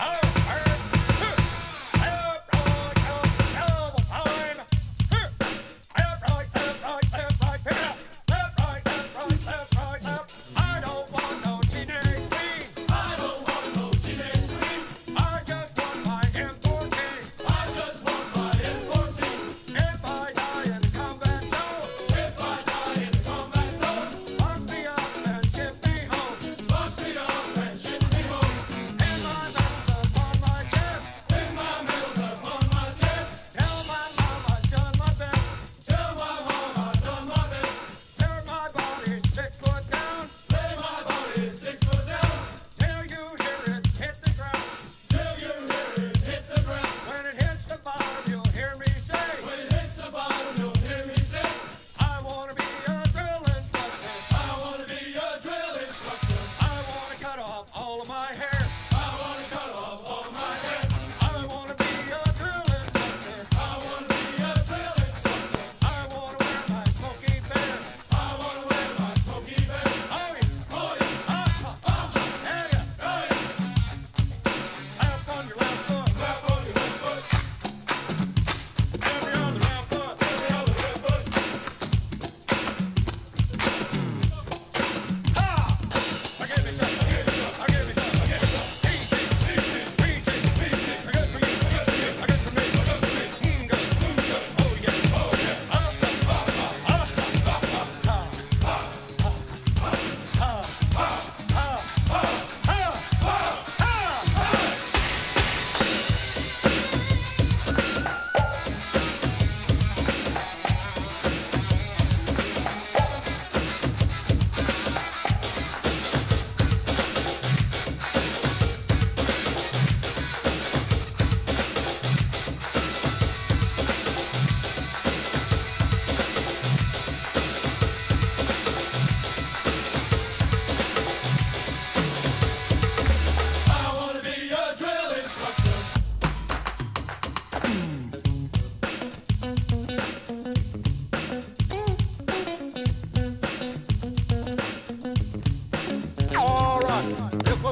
Oh!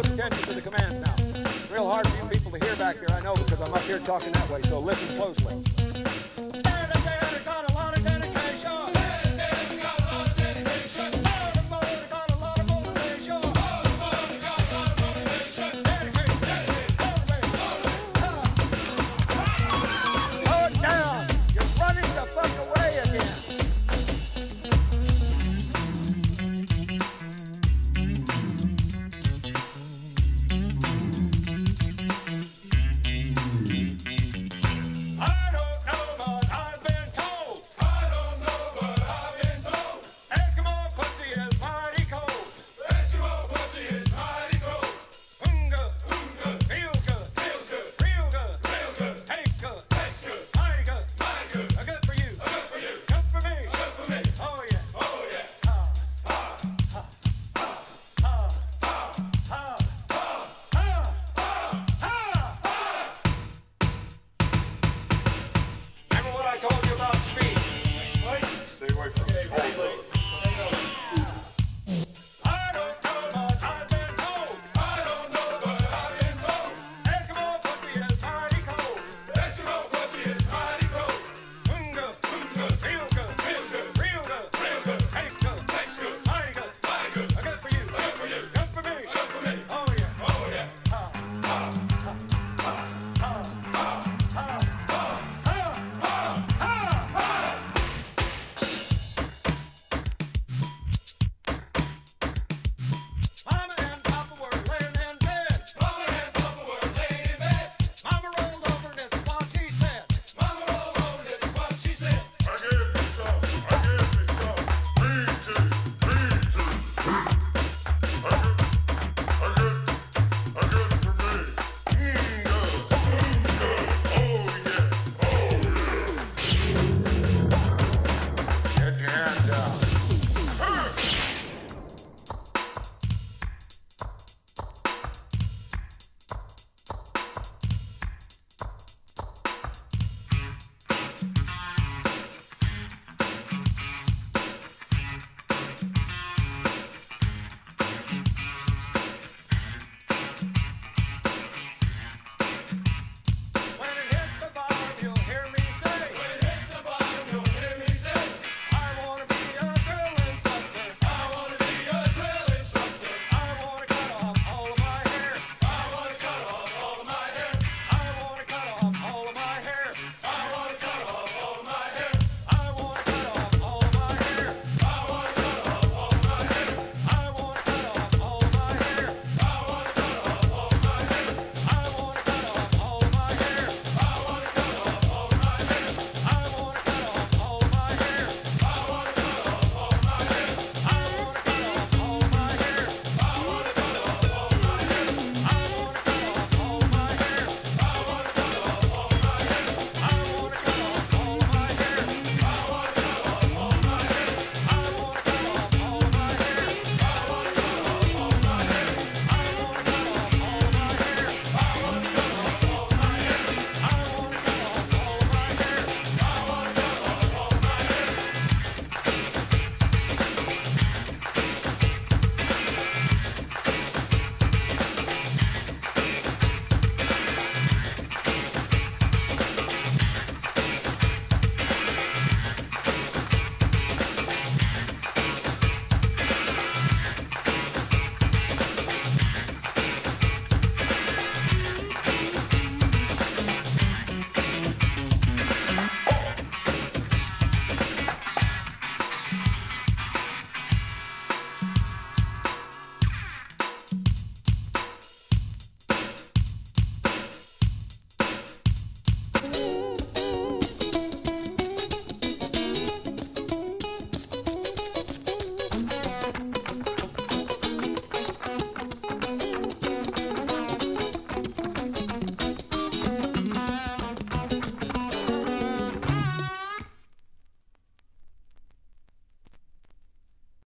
close attention to the command now. Real hard for you people to hear back here, I know, because I'm up here talking that way, so listen closely.